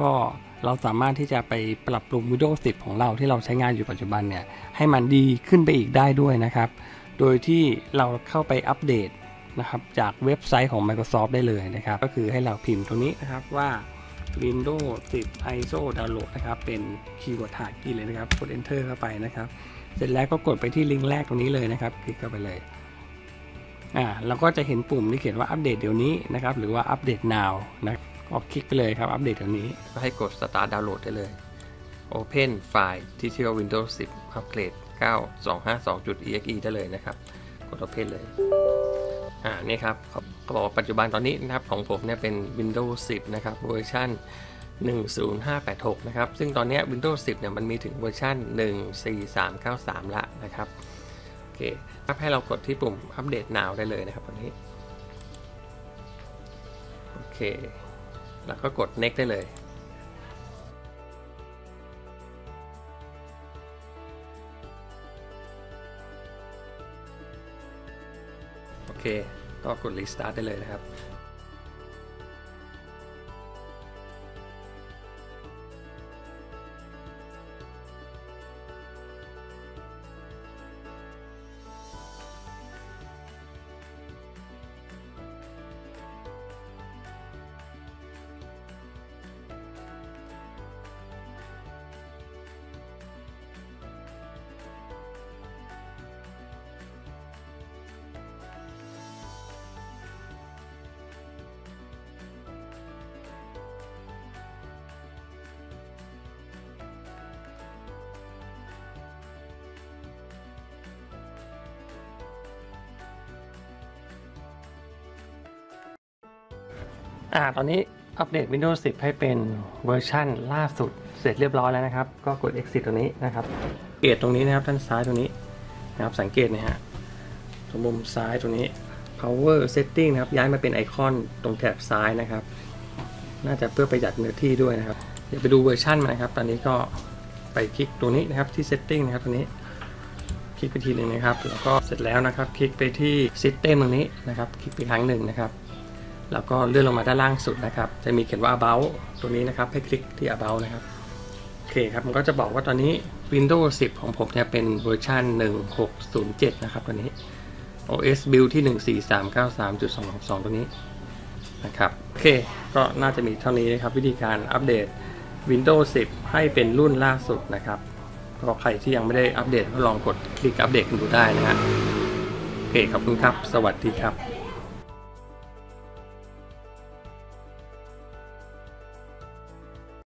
ก็เราสามารถที่จะไปปรับปรุง Windows 10 ของเราที่เราใช้งานอยู่ปัจจุบันเนี่ยให้มันดีขึ้นไปอีกได้ด้วยนะครับ โดยที่เราเข้าไปอัปเดตนะครับจากเว็บไซต์ของ Microsoft ได้เลยนะครับ ก็คือให้เราพิมพ์ตรงนี้นะครับว่า Windows 10 ISO Download นะครับ เป็น keyword หากันเลยนะครับ กด Enter เข้าไปนะครับ เสร็จแล้วก็กดไปที่ลิงก์แรกตรงนี้เลยนะครับ คลิกเข้าไปเลยอ่าเราก็จะเห็นปุ่มที่เขียนว่าอัปเดตเดี๋ยวนี้นะครับ หรือว่าอัปเดต now นะ ก็คลิกไปเลยครับอัปเดตเดี๋ยวนี้ ก็ให้กด start download ได้เลย open ไฟล์ที่ชื่อว่า Windows 10 Upgrade 9252.exe ได้เลยนะครับ กด open เลย อ่า นี่ครับเขาบอกว่าปัจจุบันตอนนี้นะครับของผมเนี่ยเป็น Windows 10 นะครับเวอร์ชัน10586 นะครับ ซึ่งตอนนี้ Windows 10 เนี่ยมันมีถึงเวอร์ชัน14393 ละนะครับ โอเคครับให้เรากดที่ปุ่มอัปเดต now ได้เลยนะครับตอนนี้ โอเค แล้วก็กด next ได้เลยโอเค ก็กด restart ได้เลยนะครับ อ่าตอนนี้อัปเดต Windows 10 ให้เป็นเวอร์ชั่นล่าสุดเสร็จเรียบร้อยแล้วนะครับ ก็กด exit ตรงนี้นะครับสังเกตตรงนี้นะครับด้านซ้ายตรงนี้นะครับสังเกตนะฮะตรงมุมซ้ายตรงนี้ power setting นะครับย้ายมาเป็นไอคอนตรงแถบซ้ายนะครับ น่าจะเพื่อประหยัดเนื้อที่ด้วยนะครับ เดี๋ยวไปดูเวอร์ชันมานะครับ ตอนนี้ก็ไปคลิกตรงนี้นะครับที่ setting นะครับตรงนี้คลิกไปทีนึงนะครับ แล้วก็เสร็จแล้วนะครับ คลิกไปที่ system ตรงนี้นะครับ คลิกไปครั้งหนึ่งนะครับ แล้วก็เลื่อนลงมาด้านล่างสุดนะครับ จะมีเขียนว่า about ตัวนี้นะครับ ให้คลิกที่ about นะครับ โอเคครับ มันก็จะบอกว่าตอนนี้ Windows 10 ของผมเนี่ยเป็นเวอร์ชัน1607 นะครับตัวนี้ OS build ที่ 14393.262ตัวนี้นะครับ โอเค ก็น่าจะมีเท่านี้นะครับ วิธีการอัปเดต Windows 10 ให้เป็นรุ่นล่าสุดนะครับก็ใครที่ยังไม่ได้อัปเดตก็ลองกดคลิกอัปเดตกันดูได้นะฮะโอเคขอบคุณครับ สวัสดีครับ